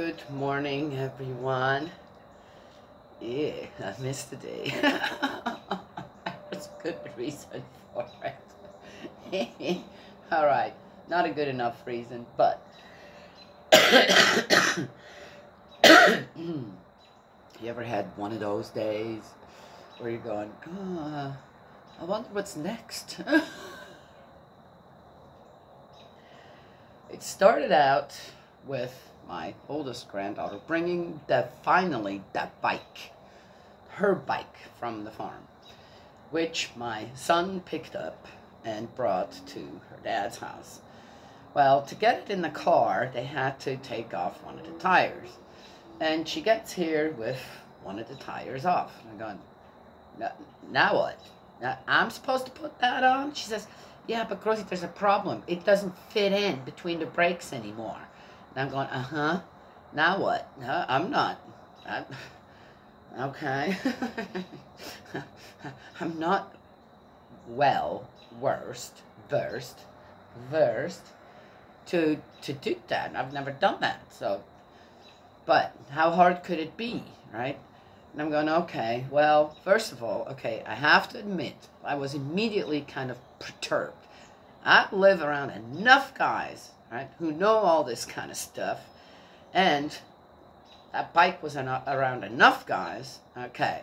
Good morning, everyone. Yeah, I missed the day. That's a good reason for it. All right, not a good enough reason, but. you ever had one of those days where you're going, oh, I wonder what's next? it started out with my oldest granddaughter, bringing that finally that bike, her bike from the farm, which my son picked up and brought to her dad's house. Well, to get it in the car, they had to take off one of the tires. And she gets here with one of the tires off. I'm going, now what? I'm supposed to put that on? She says, yeah, but Rosie, there's a problem. It doesn't fit in between the brakes anymore. And I'm going, uh huh. Now what? No, I'm not. I'm, okay. I'm not well, worst, versed, versed to to do that. I've never done that. So, but how hard could it be, right? And I'm going, okay, well, first of all, okay, I have to admit, I was immediately kind of perturbed. I live around enough guys right, who know all this kind of stuff. And that bike was around enough guys, okay,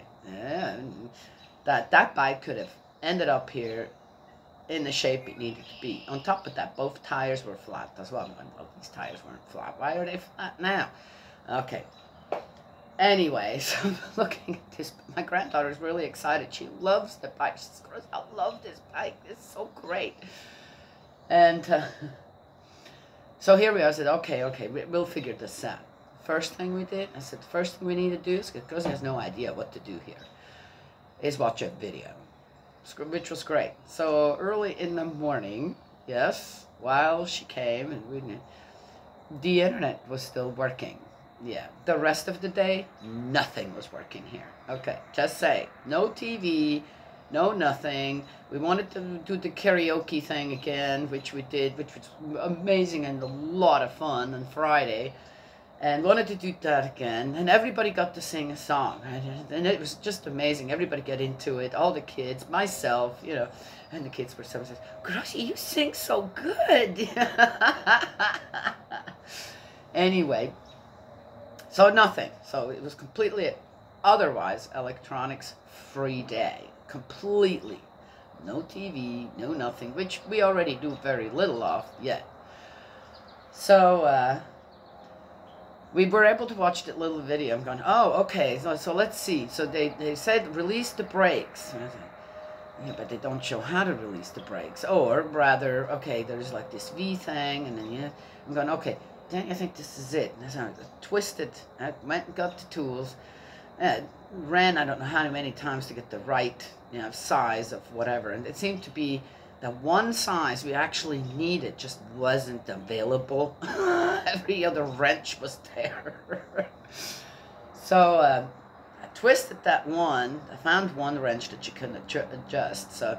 that that bike could have ended up here in the shape it needed to be. On top of that, both tires were flat as well. Well, these tires weren't flat. Why are they flat now? Okay. Anyways, looking at this. My granddaughter is really excited. She loves the bike. She says, I love this bike. It's so great. And... Uh, so here we are. I said, okay, okay, we'll figure this out. First thing we did, I said, the first thing we need to do, is because he has no idea what to do here, is watch a video, which was great. So early in the morning, yes, while she came and we, the internet was still working. Yeah, the rest of the day, nothing was working here. Okay, just say, no TV, no nothing. We wanted to do the karaoke thing again, which we did, which was amazing and a lot of fun on Friday. And wanted to do that again, and everybody got to sing a song, and it was just amazing. Everybody got into it, all the kids, myself, you know, and the kids were so says, "Gracie, you sing so good." anyway, so nothing. So it was completely otherwise electronics free day completely. No TV, no nothing, which we already do very little of yet. So, uh, we were able to watch that little video. I'm going, oh, okay, so, so let's see. So they, they said release the brakes. yeah, but they don't show how to release the brakes. Or rather, okay, there's like this V thing, and then yeah, I'm going, okay, I think this is it. And so I twisted, I went and got the tools, uh, ran I don't know how many times to get the right you know, size of whatever. And it seemed to be the one size we actually needed just wasn't available. Every other wrench was there. so uh, I twisted that one. I found one wrench that you can adjust. So,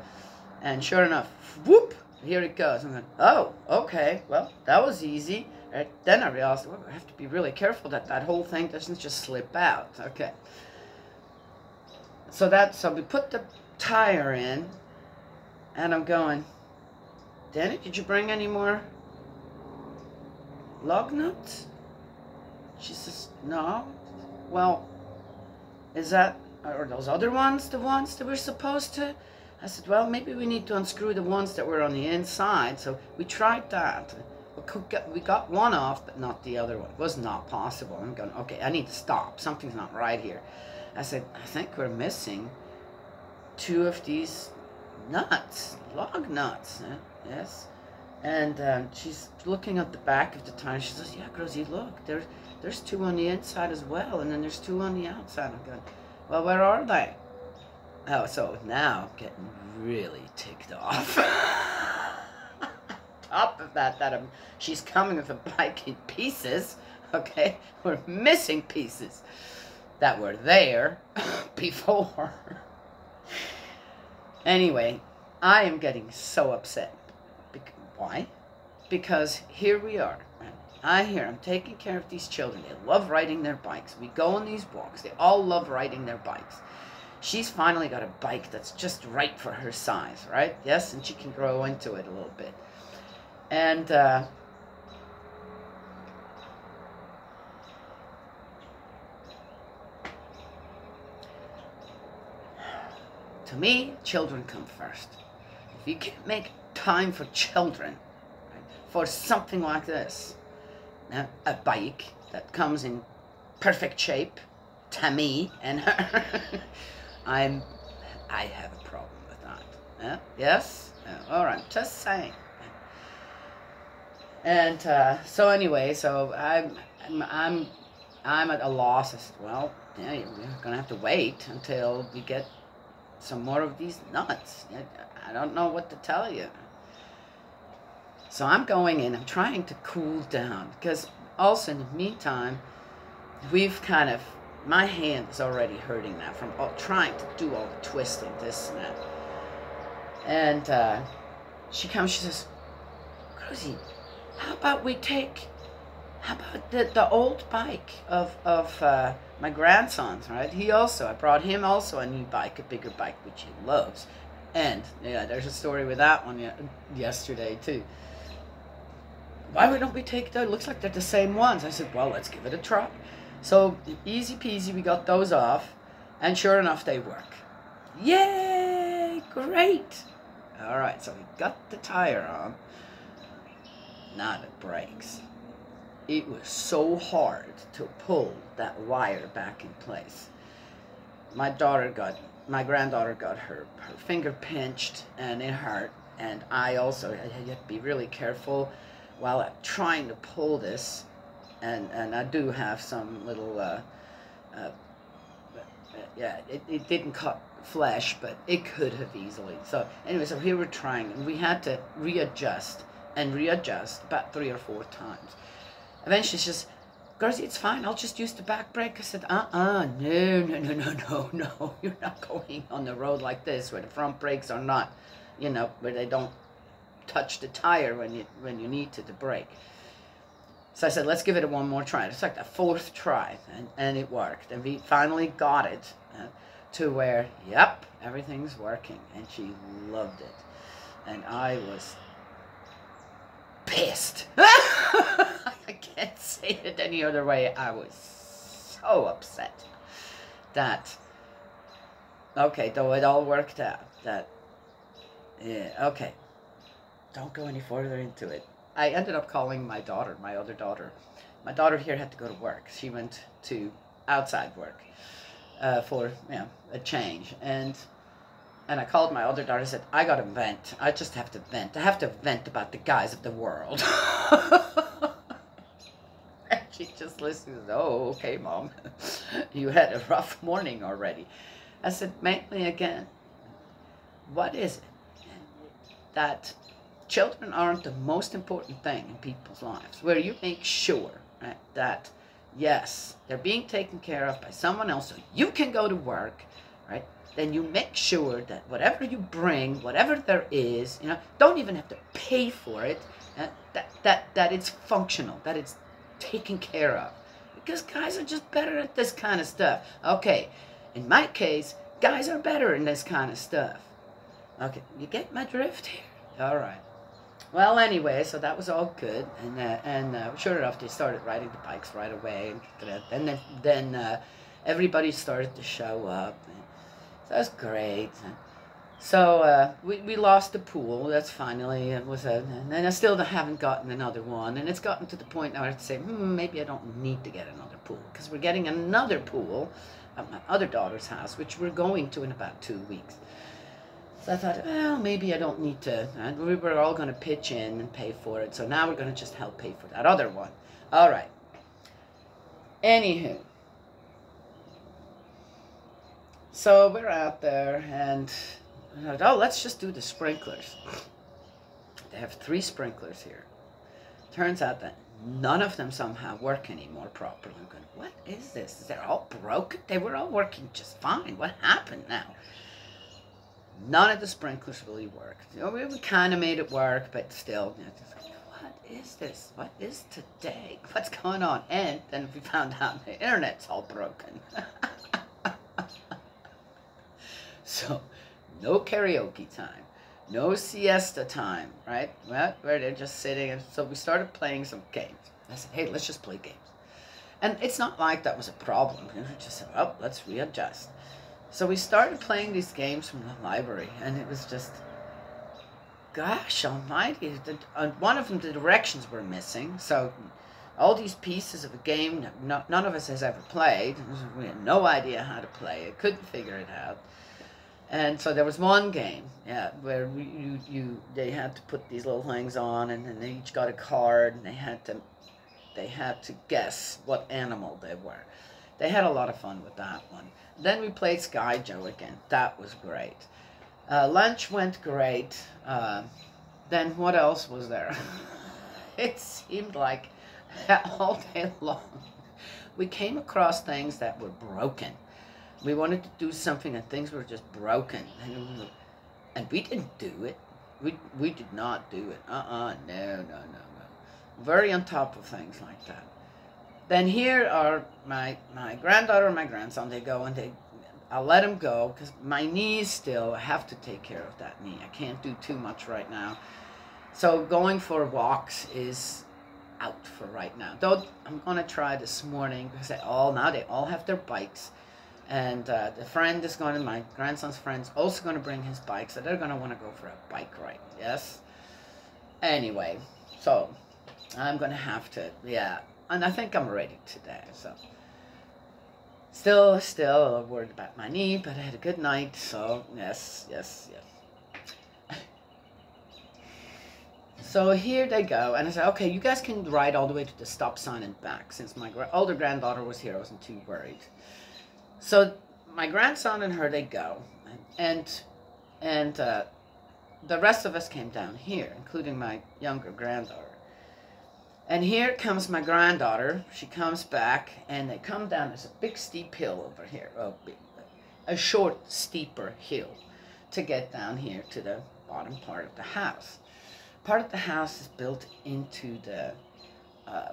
and sure enough, whoop, here it goes. I'm like, oh, okay, well, that was easy. Right? Then I realized, well, I have to be really careful that that whole thing doesn't just slip out. Okay. So that, so we put the tire in, and I'm going, Danny, did you bring any more lug nuts? She says, no. Well, is that, are those other ones the ones that we're supposed to? I said, well, maybe we need to unscrew the ones that were on the inside. So we tried that. We got one off, but not the other one. It was not possible. I'm going, okay, I need to stop. Something's not right here. I said, I think we're missing two of these nuts, log nuts. Yes. And um, she's looking at the back of the tire. She says, yeah, Grozy, look, there's, there's two on the inside as well, and then there's two on the outside. I'm going, well, where are they? Oh, so now I'm getting really ticked off. Top of that, that I'm, she's coming with a bike in pieces. Okay, we're missing pieces that were there before. anyway, I am getting so upset. Be why? Because here we are. I hear I'm taking care of these children. They love riding their bikes. We go on these walks. They all love riding their bikes. She's finally got a bike that's just right for her size, right? Yes, and she can grow into it a little bit. And uh, to me, children come first. If you can't make time for children, right, for something like this, a bike that comes in perfect shape Tammy and her, I'm, I have a problem with that. Yeah? Yes? Yeah. All right, just saying. And uh, so anyway, so I'm, I'm, I'm, at a loss. I said, well, yeah, we're gonna have to wait until we get some more of these nuts. I don't know what to tell you. So I'm going in, I'm trying to cool down because also in the meantime, we've kind of, my hand is already hurting now from all, trying to do all the twisting, this and that. And uh, she comes, she says, Rosie, how about we take, how about the, the old bike of, of uh, my grandson's, right? He also, I brought him also a new bike, a bigger bike, which he loves. And, yeah, there's a story with that one yesterday, too. Why don't we take those? Looks like they're the same ones. I said, well, let's give it a try. So, easy peasy, we got those off. And sure enough, they work. Yay! Great! All right, so we got the tire on. Now it brakes it was so hard to pull that wire back in place. My daughter got, my granddaughter got her, her finger pinched and it hurt. And I also, I had to be really careful while I'm trying to pull this. And, and I do have some little, uh, uh, yeah, it, it didn't cut flesh, but it could have easily. So anyway, so here we're trying, and we had to readjust and readjust about three or four times. Eventually she says, Gracie, it's fine. I'll just use the back brake. I said, uh-uh, no, no, no, no, no, no. You're not going on the road like this where the front brakes are not, you know, where they don't touch the tire when you when you need to, to brake. So I said, let's give it a one more try. It's like the fourth try, and, and it worked. And we finally got it uh, to where, yep, everything's working. And she loved it. And I was pissed. I can't say it any other way. I was so upset that, okay, though it all worked out, that, yeah, okay, don't go any further into it. I ended up calling my daughter, my other daughter. My daughter here had to go to work. She went to outside work uh, for, you know, a change. And and I called my older daughter and said, I gotta vent. I just have to vent. I have to vent about the guys of the world. and she just listens, oh, okay, mom. you had a rough morning already. I said, mainly again, what is it that children aren't the most important thing in people's lives, where you make sure right, that, yes, they're being taken care of by someone else so you can go to work? Then you make sure that whatever you bring, whatever there is, you know, don't even have to pay for it, uh, that, that, that it's functional, that it's taken care of. Because guys are just better at this kind of stuff. Okay, in my case, guys are better in this kind of stuff. Okay, you get my drift here? All right. Well, anyway, so that was all good, and uh, and uh, sure enough, they started riding the bikes right away, and then then uh, everybody started to show up, that's great. So uh, we, we lost the pool. That's finally it was a, and I still haven't gotten another one. And it's gotten to the point now I have to say, hmm, maybe I don't need to get another pool because we're getting another pool at my other daughter's house, which we're going to in about two weeks. So I thought, well, maybe I don't need to. And we were all going to pitch in and pay for it. So now we're going to just help pay for that other one. All right. Anywho, so we're out there and thought, oh, let's just do the sprinklers. They have three sprinklers here. Turns out that none of them somehow work anymore properly. I'm going, what is this? They're all broken? They were all working just fine. What happened now? None of the sprinklers really worked. You know, we, kind of made it work, but still, you know, like, what is this? What is today? What's going on? And then we found out the internet's all broken. so, no karaoke time, no siesta time, right? Well, where they're just sitting. And so we started playing some games. I said, hey, let's just play games. And it's not like that was a problem. We just said, oh, let's readjust. So we started playing these games from the library, and it was just, gosh almighty. Uh, one of them, the directions were missing. So all these pieces of a game no, none of us has ever played. We had no idea how to play it, couldn't figure it out. And so there was one game, yeah, where you, you they had to put these little things on, and then they each got a card, and they had to they had to guess what animal they were. They had a lot of fun with that one. Then we played Skyjo again. That was great. Uh, lunch went great. Uh, then what else was there? it seemed like all day long we came across things that were broken. We wanted to do something and things were just broken. And, we, didn't do it. We, we did not do it. Uh-uh, no, no, no no. very on top of things like that. Then here are my my granddaughter and my grandson. They go and they, I'll let them go because my knees still I have to take care of that knee. I can't do too much right now. So going for walks is out for right now. Though I'm gonna try this morning because they all now they all have their bikes, and uh, the friend is going to my grandson's friend's also going to bring his bike, so they're gonna want to go for a bike ride. Yes. Anyway, so I'm gonna have to, yeah. And I think I'm ready today, so. Still, still worried about my knee, but I had a good night, so yes, yes, yes. so here they go, and I said, okay, you guys can ride all the way to the stop sign and back. Since my older granddaughter was here, I wasn't too worried. So my grandson and her, they go, and and uh, the rest of us came down here, including my younger granddaughter. And here comes my granddaughter. She comes back, and they come down. There's a big steep hill over here, oh, a short, steeper hill to get down here to the bottom part of the house. Part of the house is built into the uh,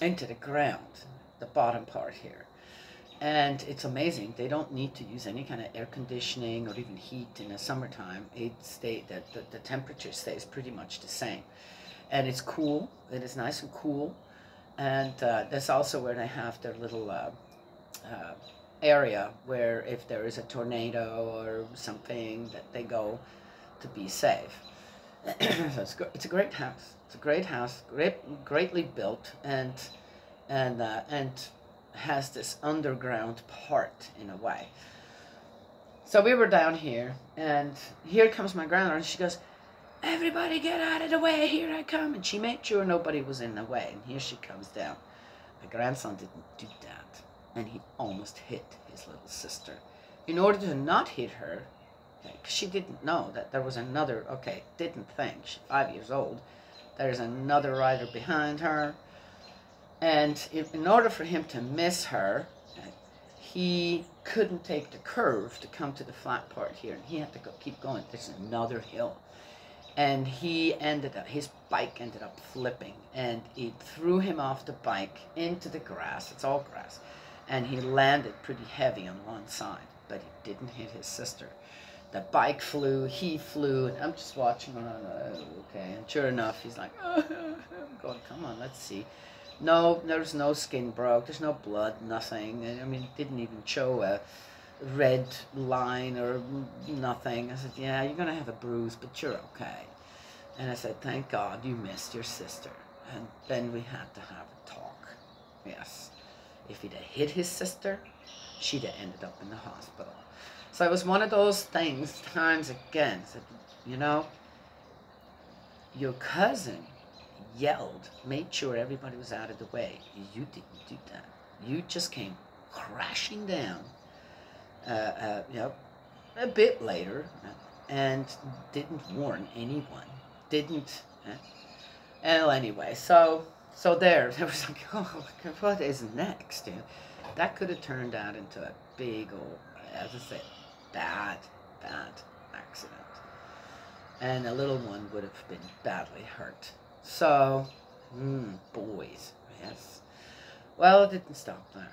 into the ground, the bottom part here. And it's amazing. They don't need to use any kind of air conditioning or even heat in the summertime. It stay the, the, the temperature stays pretty much the same and it's cool. It is nice and cool, and uh, that's also where they have their little uh, uh, area where if there is a tornado or something that they go to be safe. so it's, it's a great house. It's a great house, great, greatly built, and and uh, and has this underground part in a way. So we were down here, and here comes my grandmother, and she goes, Everybody get out of the way, here I come. And she made sure nobody was in the way. And here she comes down. My grandson didn't do that. And he almost hit his little sister. In order to not hit her, she didn't know that there was another, okay, didn't think, she's five years old, there's another rider behind her. And if, in order for him to miss her, he couldn't take the curve to come to the flat part here. And he had to go, keep going. There's another hill. And he ended up his bike ended up flipping. And it threw him off the bike into the grass. It's all grass. And he landed pretty heavy on one side but he didn't hit his sister. The bike flew he flew and i'm just watching oh, okay. And sure enough he's like oh, i'm going come on let's see no there's no skin broke there's no blood nothing i mean it didn't even show a red line or nothing. I said, yeah, you're going to have a bruise, but you're okay. And I said, thank God you missed your sister. And then we had to have a talk. Yes. If he'd have hit his sister, she'd have ended up in the hospital. So it was one of those things, times again, said, you know, your cousin yelled, made sure everybody was out of the way. You didn't do that. You just came crashing down uh, uh, you know, a bit later, and didn't warn anyone. Didn't. Uh, well, anyway, so so there, there was like, oh, what is next? You know, that could have turned out into a big old, as I said, bad, bad accident. and a little one would have been badly hurt. So, mm, boys, yes. Well, it didn't stop there.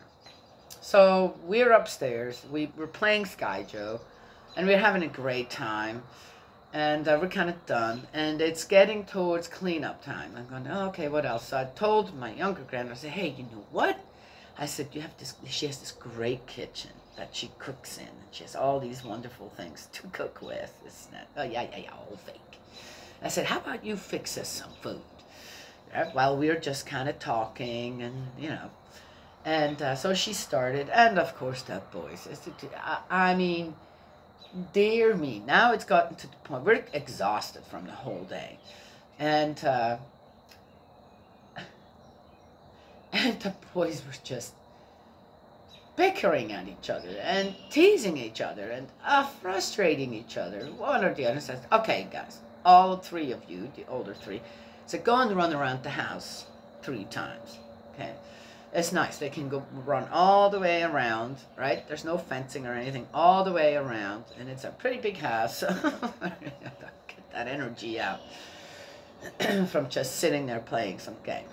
So we're upstairs. We were playing Skyjo, and we're having a great time. And uh, we're kind of done, and it's getting towards cleanup time. I'm going, oh, okay, what else? So I told my younger granddaughter, I said, hey, you know what? I said, you have this. She has this great kitchen that she cooks in, and she has all these wonderful things to cook with. isn't it? Oh yeah, yeah, yeah, all fake. I said, how about you fix us some food? While we were just kind of talking, and you know, and uh, so she started, and of course that boys. I, I mean, dear me, now it's gotten to the point we're exhausted from the whole day, and uh, and the boys were just bickering at each other and teasing each other and uh, frustrating each other. One or the other says, "Okay, guys, all three of you, the older three, so go and run around the house three times." Okay. It's nice. They can go run all the way around, right? There's no fencing or anything, all the way around, and it's a pretty big house. So Get that energy out from just sitting there playing some games.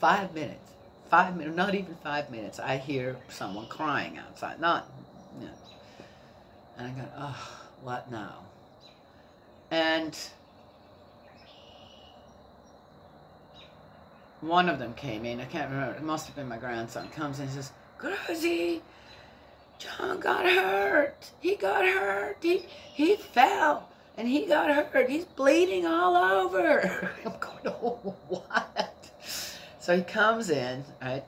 Five minutes, five minutes, not even five minutes. I hear someone crying outside. Not, you know. and I go, oh, what now? And one of them came in. I can't remember. It must have been my grandson. Comes in and says, Gracie, John got hurt. He got hurt. He, he fell and he got hurt. He's bleeding all over. I'm going, oh, what? So he comes in, right?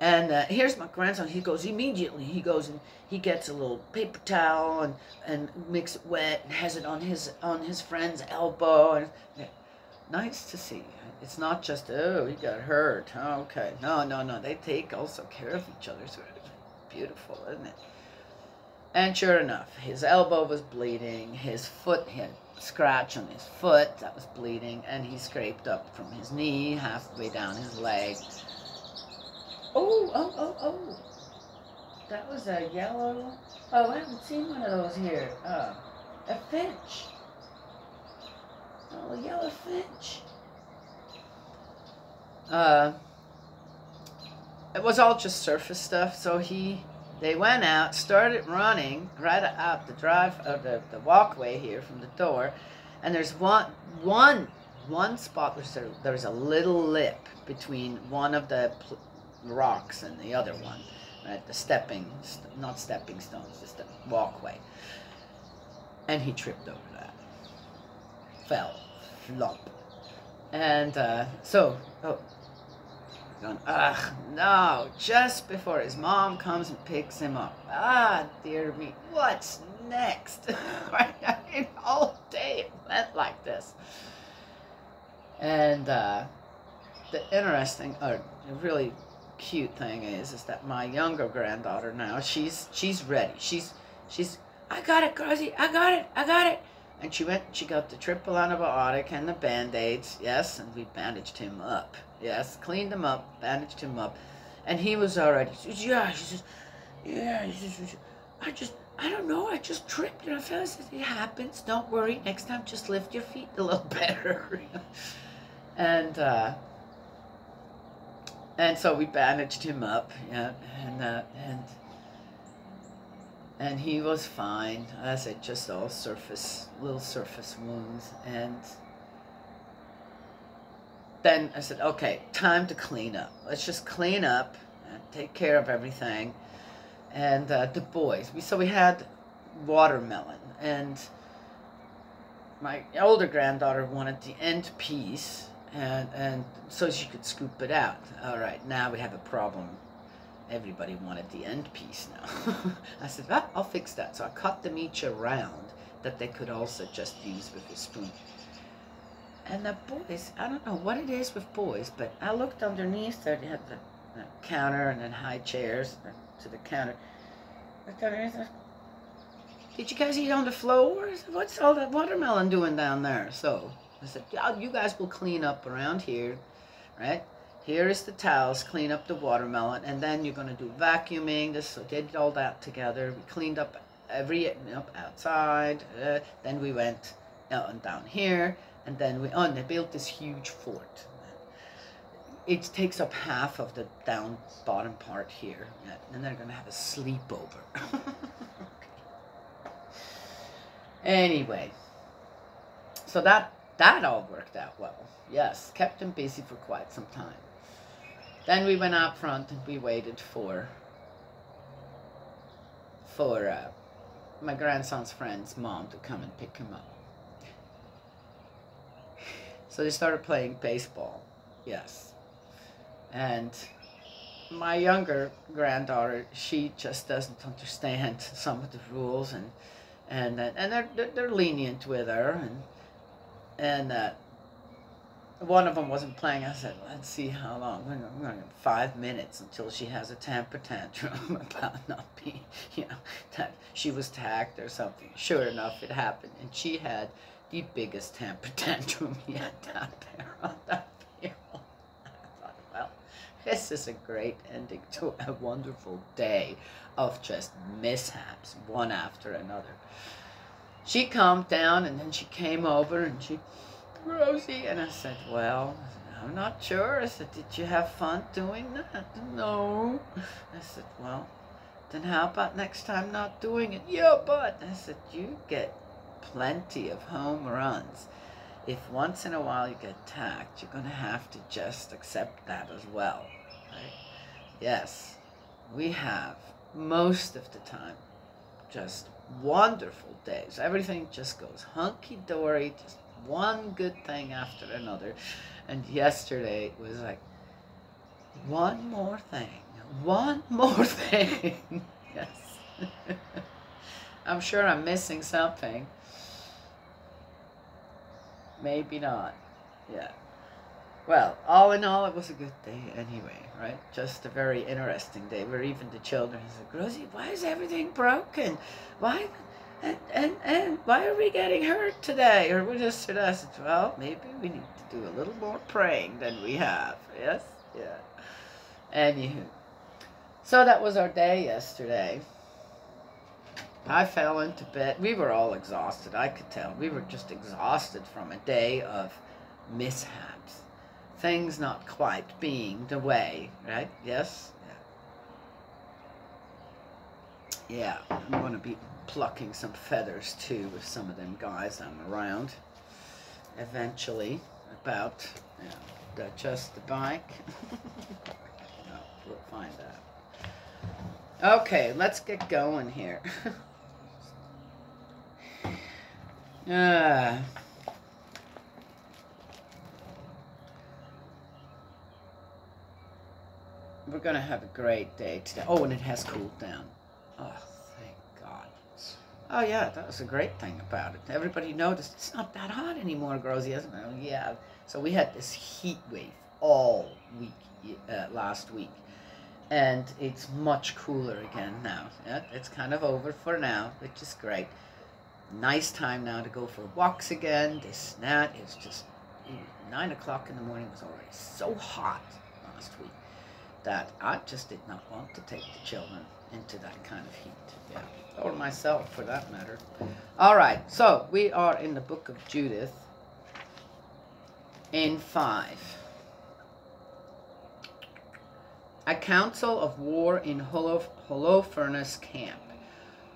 And uh, here's my grandson. He goes immediately. He goes and he gets a little paper towel and and makes it wet and has it on his on his friend's elbow. And yeah, nice to see it's not just, oh, he got hurt. okay. No, no, no. They take also care of each other. So it's beautiful, isn't it? And sure enough, his elbow was bleeding. His foot, had scratch on his foot that was bleeding. And he scraped up from his knee halfway down his leg. Oh, oh, oh, oh. That was a yellow. Oh, I haven't seen one of those here. Oh, a finch. Oh, a yellow finch uh, it was all just surface stuff. So he, they went out, started running right out the drive, or the, the walkway here from the door, and there's one, one, one spot where there, there's a little lip between one of the rocks and the other one, right? The stepping, not stepping stones, just the walkway. And he tripped over that, fell, flop. And uh, so, oh, Going, ugh, no, just before his mom comes and picks him up. Ah, dear me, what's next? I mean, all day it went like this. And uh, the interesting, or really cute thing is, is that my younger granddaughter now, she's she's ready. She's she's I got it, Gracie, I got it, I got it. And she went, she got the triple antibiotic and the band-aids, yes, and we bandaged him up. Yes, cleaned him up, bandaged him up. And he was already, he says, yeah, she says, yeah, he says, I just, I don't know, I just tripped and I fell. It happens, don't worry, next time just lift your feet a little better. and, uh, and so we bandaged him up, yeah, and, uh, and, and he was fine. I said, just all surface, little surface wounds, and then I said, okay, time to clean up. Let's just clean up take care of everything. And uh, the boys, we so we had watermelon, and my older granddaughter wanted the end piece, and and so she could scoop it out. All right, now we have a problem. Everybody wanted the end piece now. I said, ah, I'll fix that. So I cut them each around that they could also just use with a spoon. And the boys, I don't know what it is with boys, but I looked underneath there. They had the, the counter and then high chairs to the counter. Did you guys eat on the floor? What's all that watermelon doing down there? So I said, you guys will clean up around here, right? Here is the towels, clean up the watermelon, and then you're going to do vacuuming. This, so did all that together. We cleaned up every up outside. Uh, then we went down here, and then we oh, and they built this huge fort. It takes up half of the down bottom part here, and they're gonna have a sleepover. Anyway, so that that all worked out well. Yes, kept him busy for quite some time. Then we went out front and we waited for for uh, my grandson's friend's mom to come and pick him up. So they started playing baseball. Yes. And my younger granddaughter, she just doesn't understand some of the rules and and and they're, they're lenient with her and and uh, one of them wasn't playing. I said, let's see how long. We're going five minutes until she has a temper tantrum about not being, you know, that she was tagged or something. Sure enough, it happened, and she had the biggest temper tantrum yet down there on that field. I thought, well, this is a great ending to a wonderful day of just mishaps, one after another. She calmed down and then she came over and she, Rosie, and I said, well, I'm not sure. I said, did you have fun doing that? No. I said, well, then how about next time not doing it? Yeah, but I said, you get plenty of home runs. If once in a while you get tagged, you're going to have to just accept that as well. Right? Yes, we have most of the time just wonderful days. Everything just goes hunky dory, just one good thing after another. And yesterday was like, one more thing, one more thing. yes. I'm sure I'm missing something. Maybe not. Yeah. Well, all in all, it was a good day anyway, right? Just a very interesting day where even the children said, Rosie, why is everything broken? Why, and, and, and why are we getting hurt today? Or we just said, I said, well, maybe we need to do a little more praying than we have. Yes? Yeah. Anywho. So that was our day yesterday. I fell into bed. We were all exhausted. I could tell. We were just exhausted from a day of mishaps things not quite being the way, right? Yes? Yeah. I'm going to be plucking some feathers too with some of them guys I'm around eventually about you know, the bike. no, we'll find out. Okay, let's get going here. Uh, We're going to have a great day today. Oh, and it has cooled down. Oh, thank God. Oh, yeah, that was a great thing about it. Everybody noticed it's not that hot anymore, girls. Yes, oh, yeah. So we had this heat wave all week, uh, last week. And it's much cooler again now. Yeah, it's kind of over for now, which is great. Nice time now to go for walks again. This, that. It's just 9 o'clock in the morning was already so hot last week that I just did not want to take the children into that kind of heat. Yeah. Or myself, for that matter. All right, so we are in the book of Judith in 5. A council of war in Holofernes camp.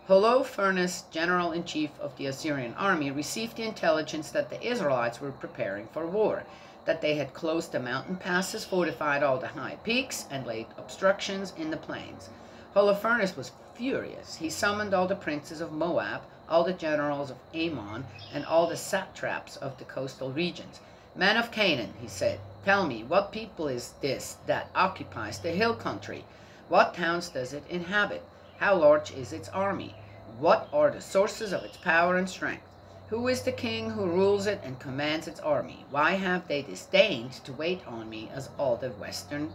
Holofernes, general-in-chief of the Assyrian army, received the intelligence that the Israelites were preparing for war that they had closed the mountain passes, fortified all the high peaks, and laid obstructions in the plains. Holofernes was furious. He summoned all the princes of Moab, all the generals of Ammon, and all the satraps of the coastal regions. Men of Canaan, he said, tell me, what people is this that occupies the hill country? What towns does it inhabit? How large is its army? What are the sources of its power and strength? Who is the king who rules it and commands its army? Why have they disdained to wait on me as all the western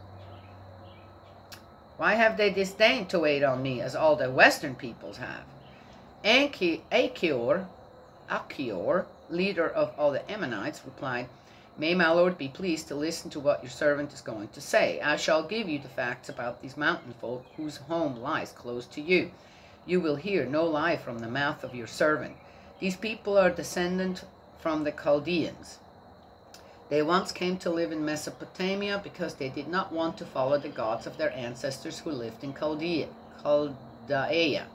why have they disdained to wait on me as all the western peoples have? Achior, Achior, leader of all the Ammonites, replied, May my lord be pleased to listen to what your servant is going to say. I shall give you the facts about these mountain folk whose home lies close to you. You will hear no lie from the mouth of your servant. These people are descendant from the Chaldeans. They once came to live in Mesopotamia because they did not want to follow the gods of their ancestors who lived in Chaldea. Chaldea.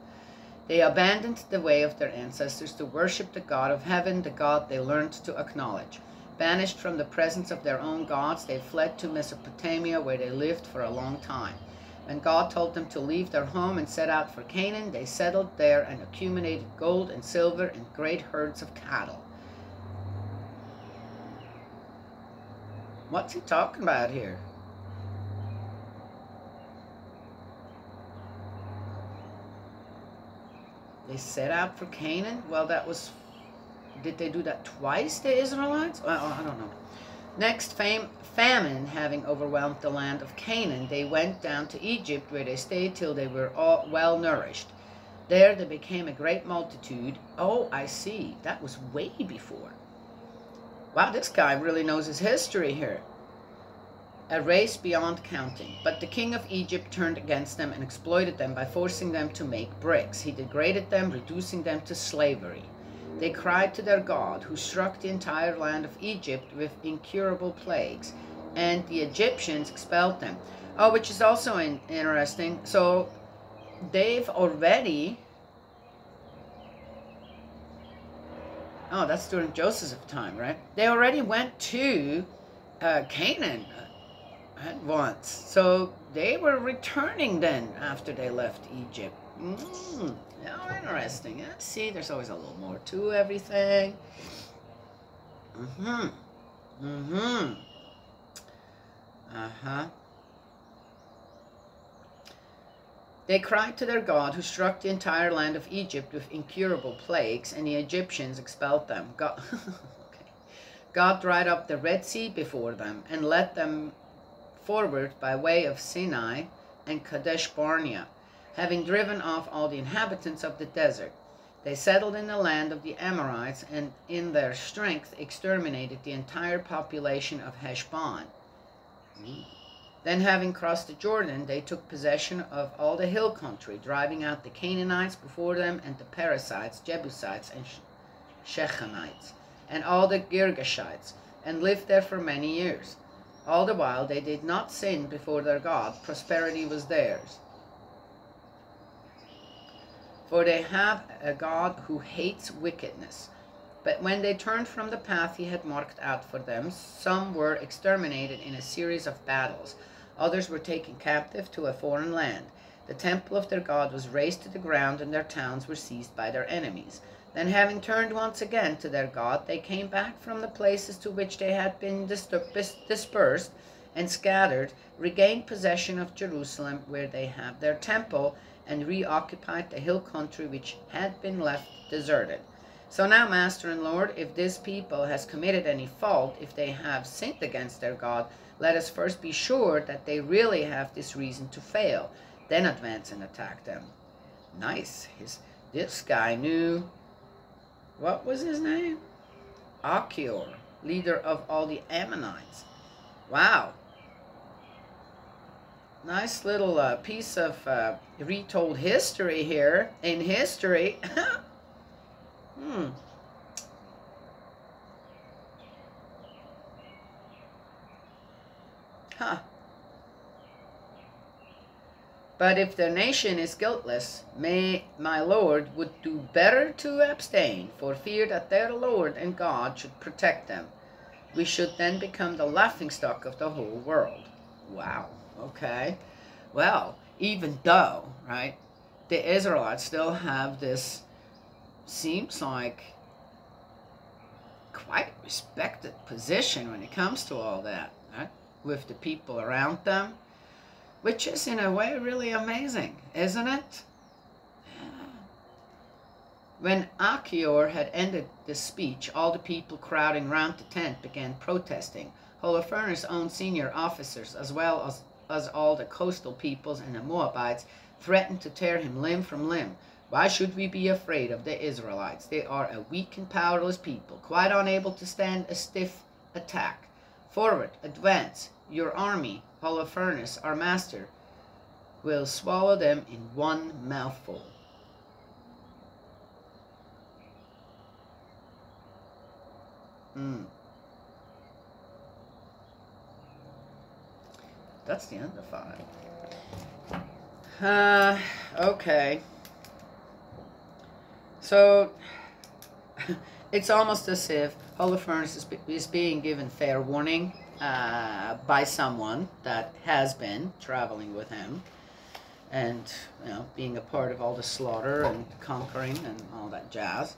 They abandoned the way of their ancestors to worship the God of heaven, the God they learned to acknowledge. Banished from the presence of their own gods, they fled to Mesopotamia where they lived for a long time. When God told them to leave their home and set out for Canaan, they settled there and accumulated gold and silver and great herds of cattle. What's he talking about here? They set out for Canaan? Well, that was... Did they do that twice, the Israelites? Well, I don't know. Next, fam famine having overwhelmed the land of Canaan, they went down to Egypt, where they stayed till they were all well nourished. There they became a great multitude. Oh, I see. That was way before. Wow, this guy really knows his history here. A race beyond counting. But the king of Egypt turned against them and exploited them by forcing them to make bricks. He degraded them, reducing them to slavery. They cried to their God, who struck the entire land of Egypt with incurable plagues, and the Egyptians expelled them. Oh, which is also in, interesting. So they've already. Oh, that's during Joseph's time, right? They already went to uh, Canaan at once. So they were returning then after they left Egypt. Mm, oh, interesting. Yeah, see, there's always a little more to everything. Mm-hmm. Mm-hmm. Uh-huh. They cried to their God, who struck the entire land of Egypt with incurable plagues, and the Egyptians expelled them. God, okay. God dried up the Red Sea before them, and led them forward by way of Sinai and Kadesh Barnea, having driven off all the inhabitants of the desert. They settled in the land of the Amorites and in their strength exterminated the entire population of Heshbon. Then having crossed the Jordan, they took possession of all the hill country, driving out the Canaanites before them and the Perizzites, Jebusites, and Shechemites, and all the Girgashites, and lived there for many years. All the while they did not sin before their God, prosperity was theirs. For they have a God who hates wickedness. But when they turned from the path he had marked out for them, some were exterminated in a series of battles. Others were taken captive to a foreign land. The temple of their God was razed to the ground, and their towns were seized by their enemies. Then, having turned once again to their God, they came back from the places to which they had been dispersed and scattered, regained possession of Jerusalem, where they have their temple, and reoccupied the hill country which had been left deserted. So now, Master and Lord, if this people has committed any fault, if they have sinned against their God, let us first be sure that they really have this reason to fail, then advance and attack them. Nice. His, this guy knew what was his name? Achior, leader of all the Ammonites. Wow. Nice little uh, piece of uh, retold history here in history. hmm. Huh. But if the nation is guiltless, may my Lord would do better to abstain, for fear that their Lord and God should protect them. We should then become the laughingstock of the whole world. Wow. Okay. Well, even though, right, the Israelites still have this, seems like, quite respected position when it comes to all that, right? With the people around them which is in a way really amazing, isn't it? When Achior had ended the speech, all the people crowding round the tent began protesting. Holofernes' own senior officers, as well as, us all the coastal peoples and the Moabites, threatened to tear him limb from limb. Why should we be afraid of the Israelites? They are a weak and powerless people, quite unable to stand a stiff attack. Forward, advance, your army, Holofernes, our master, will swallow them in one mouthful. Mm. That's the end of five. Uh, okay. So, it's almost as if Holofernes is, is being given fair warning uh, by someone that has been traveling with him and you know being a part of all the slaughter and conquering and all that jazz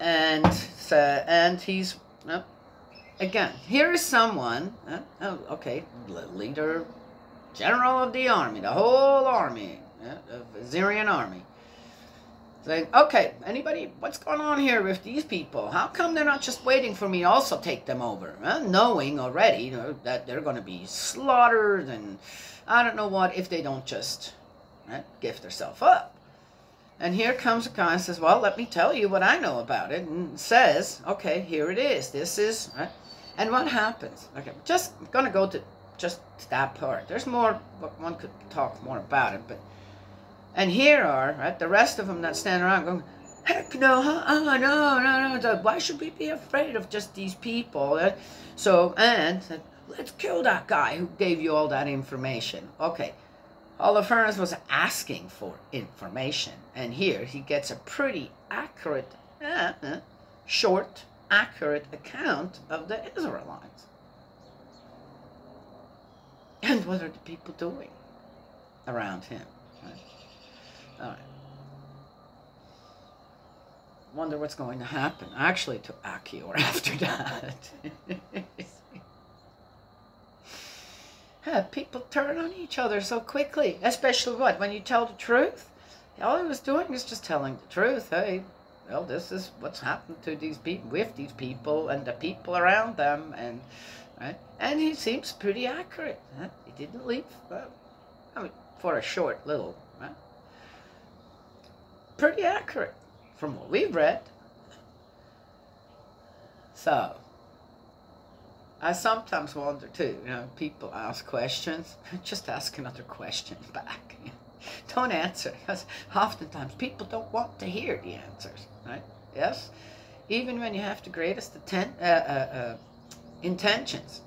and uh, and he's uh, again here is someone uh, oh, okay leader general of the army the whole army uh, of the Assyrian army saying, okay, anybody, what's going on here with these people? How come they're not just waiting for me to also take them over? Knowing already you know, that they're going to be slaughtered and I don't know what if they don't just uh, right, give themselves up. And here comes a guy and says, well, let me tell you what I know about it. And says, okay, here it is. This is, right? And what happens? Okay, just to go to just that part. There's more, but one could talk more about it, but and here are, right, the rest of them that stand around going, heck no, huh? oh, no, no, no, why should we be afraid of just these people? So, and let's kill that guy who gave you all that information. Okay, Holofernes was asking for information, and here he gets a pretty accurate, uh, uh, short, accurate account of the Israelites. And what are the people doing around him? Alright. Wonder what's going to happen. Actually, to Achior after that. people turn on each other so quickly. Especially what? When you tell the truth? All he was doing is just telling the truth. Hey, well, this is what's happened to these people, with these people, and the people around them, and right. And he seems pretty accurate. Huh? He didn't leave. I mean, for a short little pretty accurate from what we've read. So, I sometimes wonder too, you know, people ask questions, just ask another question back. don't answer, because oftentimes people don't want to hear the answers, right? Yes? Even when you have the greatest atten- uh, uh, uh, intentions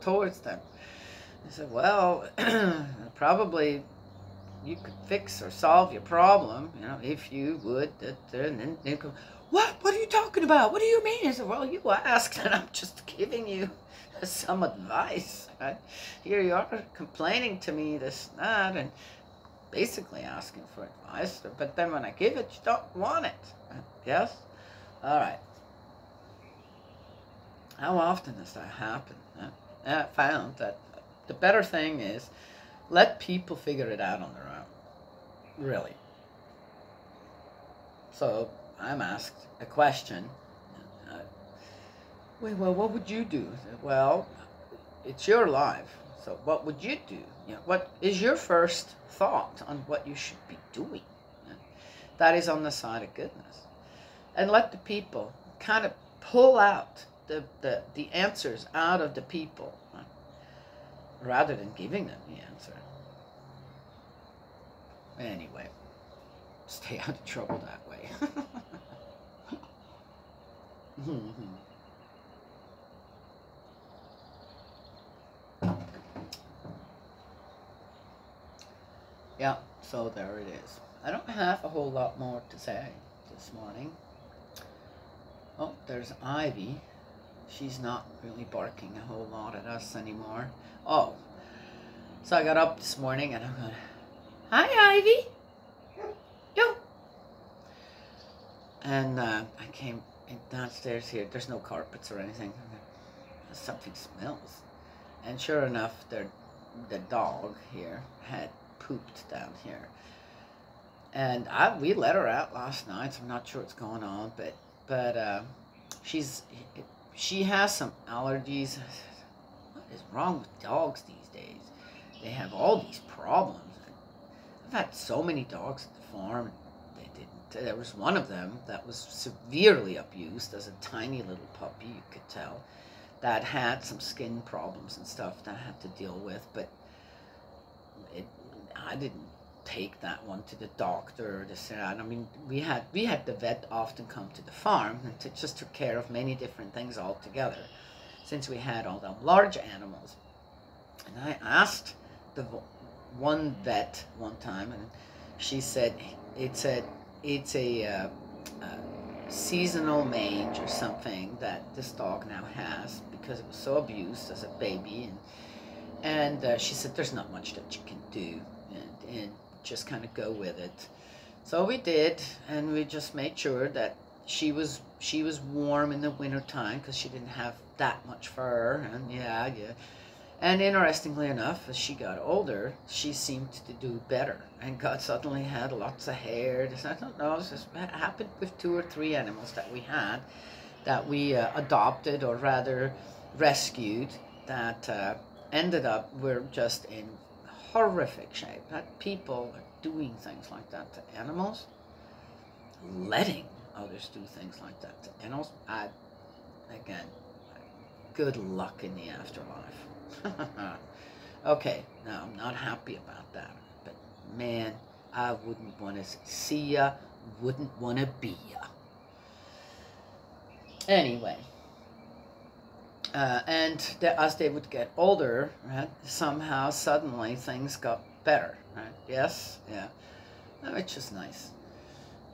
towards them. They say, well, probably you could fix or solve your problem, you know, if you would. And then they go, what? What are you talking about? What do you mean? I said, well, you asked, and I'm just giving you some advice. Right? Here you are complaining to me this, that, and basically asking for advice. But then when I give it, you don't want it. Yes? All right. How often does that happen? I found that the better thing is let people figure it out on their own. Really. So I'm asked a question. Uh, Wait, well, what would you do? Well, it's your life. So what would you do? You know, what is your first thought on what you should be doing? That is on the side of goodness. And let the people kind of pull out the, the, the answers out of the people rather than giving them the answer. Anyway, stay out of trouble that way. Mm-hmm. Yeah, so there it is. I don't have a whole lot more to say this morning. Oh, there's Ivy. She's not really barking a whole lot at us anymore. Oh, so I got up this morning and I'm going, Hi, Ivy. Yo. And uh, I came downstairs here. There's no carpets or anything. Something smells. And sure enough, the, the dog here had pooped down here. And I, we let her out last night, so I'm not sure what's going on, but but uh, she's she has some allergies. What is wrong with dogs these days? They have all these problems. I've had so many dogs at the farm. They didn't. There was one of them that was severely abused as a tiny little puppy. You could tell that had some skin problems and stuff that I had to deal with. But I didn't take that one to the doctor or this and. I mean, we had we had the vet often come to the farm and to, just took care of many different things altogether, since we had all the large animals. And I asked the one vet one time, and she said it's a it's a, a seasonal mange or something that this dog now has because it was so abused as a baby and and uh, she said there's not much that you can do and, just kind of go with it. So we did and we just made sure that she was she was warm in the winter time because she didn't have that much fur and yeah yeah. And interestingly enough as she got older she seemed to do better and God suddenly had lots of hair. This, i don't know this happened with two or three animals that we had that we uh, adopted or rather rescued that uh, ended up we're just in horrific shape. That people are doing things like that to animals, letting others do things like that to animals. I, again, good luck in the afterlife. okay, now I'm not happy about that, but man, I wouldn't want to see ya, wouldn't want to be ya. Anyway. Uh, and as they would get older, right, somehow suddenly things got better, right? Yes, yeah, which is nice.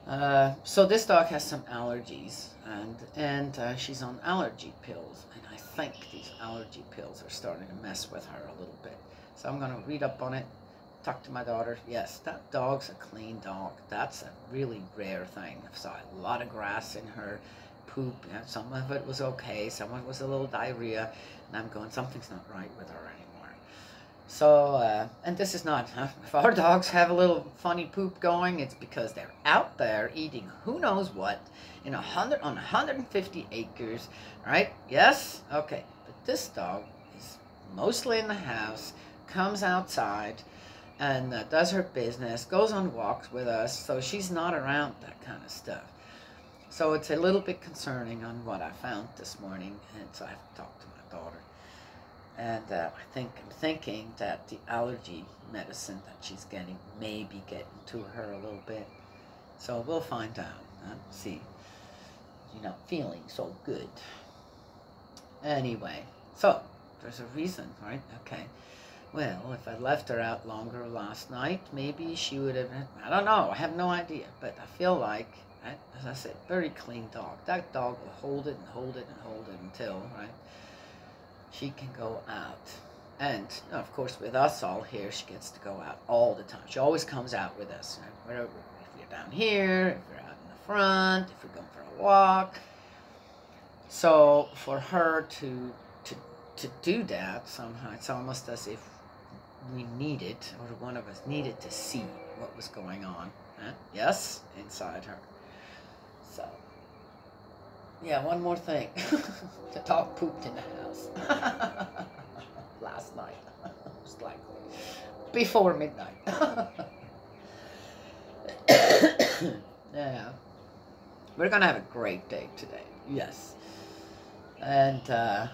Uh, so this dog has some allergies, and and uh, she's on allergy pills, and I think these allergy pills are starting to mess with her a little bit. So I'm gonna read up on it, talk to my daughter. Yes, that dog's a clean dog. That's a really rare thing. I saw a lot of grass in her poop. Some of it was okay. Some of it was a little diarrhea. And I'm going, something's not right with her anymore. So, uh, and this is not, if our dogs have a little funny poop going, it's because they're out there eating who knows what in a hundred, on 150 acres, right? Yes? Okay. But this dog is mostly in the house, comes outside, and uh, does her business, goes on walks with us, so she's not around that kind of stuff. So it's a little bit concerning on what I found this morning, and so I have to talk to my daughter. And uh, I think I'm thinking that the allergy medicine that she's getting may be getting to her a little bit. So we'll find out. Huh? See, you're not feeling so good. Anyway, so there's a reason, right? Okay. Well, if I left her out longer last night, maybe she would have. I don't know. I have no idea, but I feel like? As I said, very clean dog. That dog will hold it and hold it and hold it until, right, she can go out. And, of course, with us all here, she gets to go out all the time. She always comes out with us. Right? If we're down here, if we're out in the front, if we're going for a walk. So for her to to to do that somehow, it's almost as if we needed, or one of us needed to see what was going on. Huh? Yes, inside her. So, yeah, one more thing. the dog pooped in the house last night, most likely, before midnight. yeah, we're gonna have a great day today. Yes, and uh,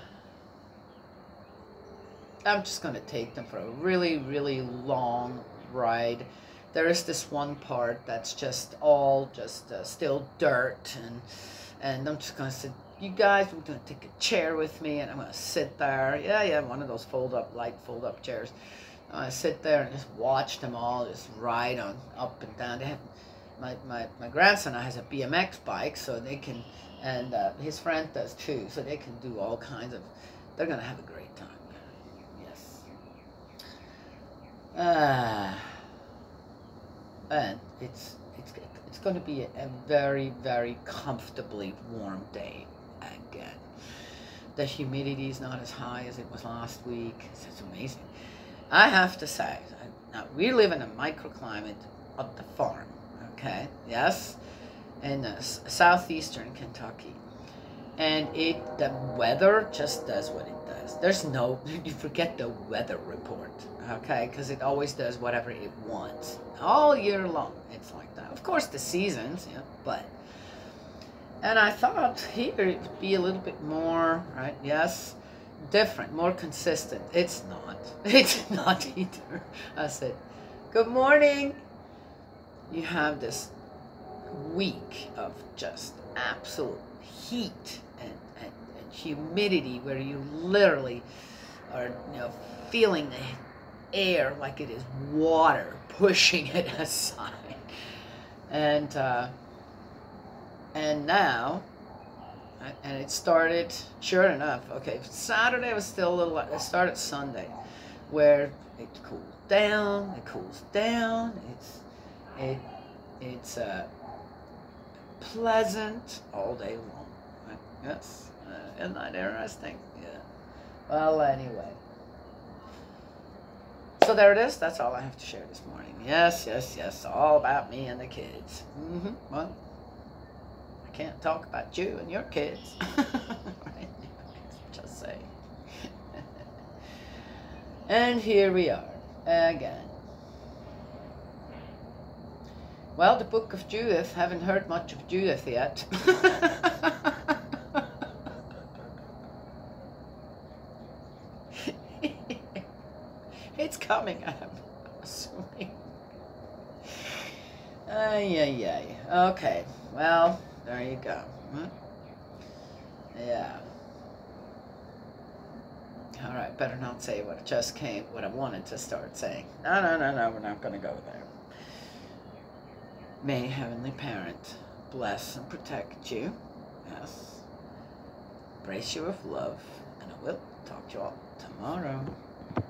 I'm just gonna take them for a really, really long ride. There is this one part that's just all just uh, still dirt and and I'm just gonna say you guys I'm gonna take a chair with me and I'm gonna sit there. Yeah yeah one of those fold up light fold up chairs. I'm gonna sit there and just watch them all just ride on up and down. They have my, my, my grandson has a BMX bike so they can and uh, his friend does too so they can do all kinds of they're gonna have a great time yes ah uh, and it's it's it's going to be a very very comfortably warm day again. The humidity is not as high as it was last week. It's amazing. I have to say, now we live in a microclimate of the farm. Okay, yes, in southeastern Kentucky, and it the weather just does what it There's no you forget the weather report, okay, because it always does whatever it wants all year long. It's like that. Of course, the seasons, yeah, but. And I thought here it would be a little bit more, right? Yes, different, more consistent. It's not. It's not either. I said, Good morning. you have this week of just absolute heat humidity where you literally are you know feeling the air like it is water pushing it aside. And uh, and now and it started sure enough okay saturday was still a little it started sunday where it cools down it cools down it's it it's uh, pleasant all day long. Yes isn't that interesting. Yeah. Well anyway. So there it is. That's all i have to share this morning. Yes yes yes. All about me and the kids. Mm-hmm. Well I can't talk about you and your kids. Just say. and here we are again. Well, the book of Judith, haven't heard much of Judith yet. it's coming, I'm assuming. Ay, ay, ay. Okay, well. There you go. Huh? Yeah. All right, better not say what just came, what I wanted to start saying. No, no, no, no, we're not going to go there. May Heavenly Parent bless and protect you. Yes. Brace you with love, and I will talk to you all tomorrow.